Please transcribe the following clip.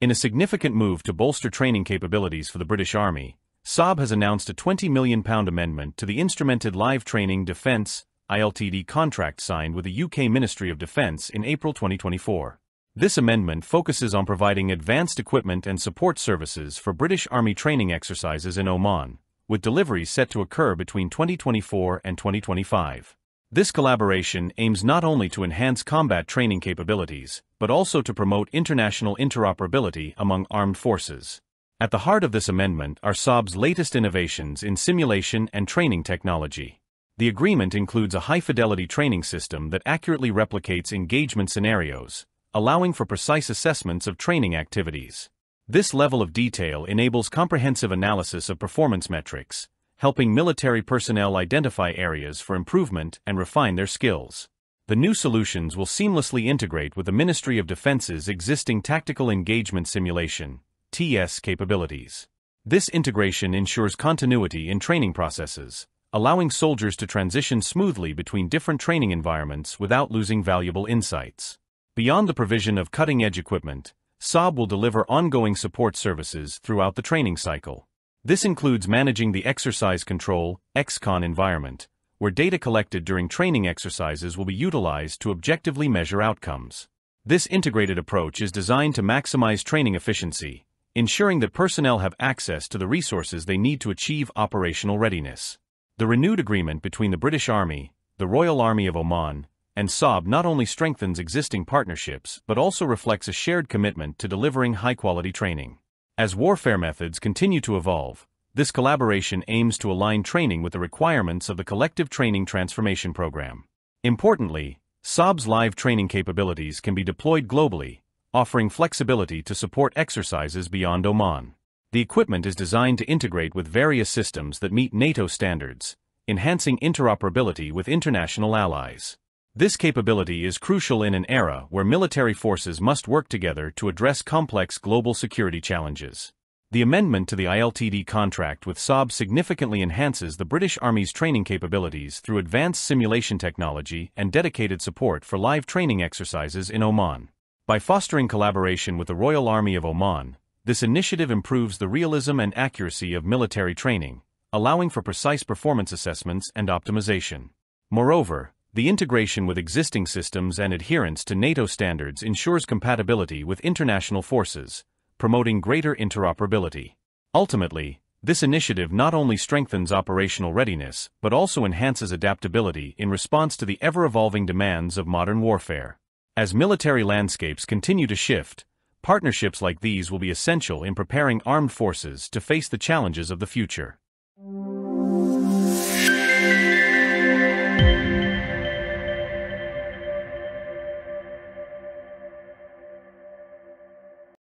In a significant move to bolster training capabilities for the British Army, Saab has announced a £20 million amendment to the Instrumented Live Training Defence ILTD contract signed with the UK Ministry of Defence in April 2024. This amendment focuses on providing advanced equipment and support services for British Army training exercises in Oman, with deliveries set to occur between 2024 and 2025. This collaboration aims not only to enhance combat training capabilities, but also to promote international interoperability among armed forces. At the heart of this amendment are Saab's latest innovations in simulation and training technology. The agreement includes a high-fidelity training system that accurately replicates engagement scenarios, allowing for precise assessments of training activities. This level of detail enables comprehensive analysis of performance metrics, helping military personnel identify areas for improvement and refine their skills. The new solutions will seamlessly integrate with the Ministry of Defense's existing Tactical Engagement Simulation TES capabilities. This integration ensures continuity in training processes, allowing soldiers to transition smoothly between different training environments without losing valuable insights. Beyond the provision of cutting-edge equipment, Saab will deliver ongoing support services throughout the training cycle. This includes managing the exercise control EXCON environment, where data collected during training exercises will be utilized to objectively measure outcomes. This integrated approach is designed to maximize training efficiency, ensuring that personnel have access to the resources they need to achieve operational readiness. The renewed agreement between the British Army, the Royal Army of Oman, and Saab not only strengthens existing partnerships but also reflects a shared commitment to delivering high-quality training. As warfare methods continue to evolve, this collaboration aims to align training with the requirements of the Collective Training Transformation Program. Importantly, Saab's live training capabilities can be deployed globally, offering flexibility to support exercises beyond Oman. The equipment is designed to integrate with various systems that meet NATO standards, enhancing interoperability with international allies. This capability is crucial in an era where military forces must work together to address complex global security challenges. The amendment to the ILTD contract with Saab significantly enhances the British Army's training capabilities through advanced simulation technology and dedicated support for live training exercises in Oman. By fostering collaboration with the Royal Army of Oman, this initiative improves the realism and accuracy of military training, allowing for precise performance assessments and optimization. Moreover, the integration with existing systems and adherence to NATO standards ensures compatibility with international forces, promoting greater interoperability. Ultimately, this initiative not only strengthens operational readiness but also enhances adaptability in response to the ever-evolving demands of modern warfare. As military landscapes continue to shift, partnerships like these will be essential in preparing armed forces to face the challenges of the future.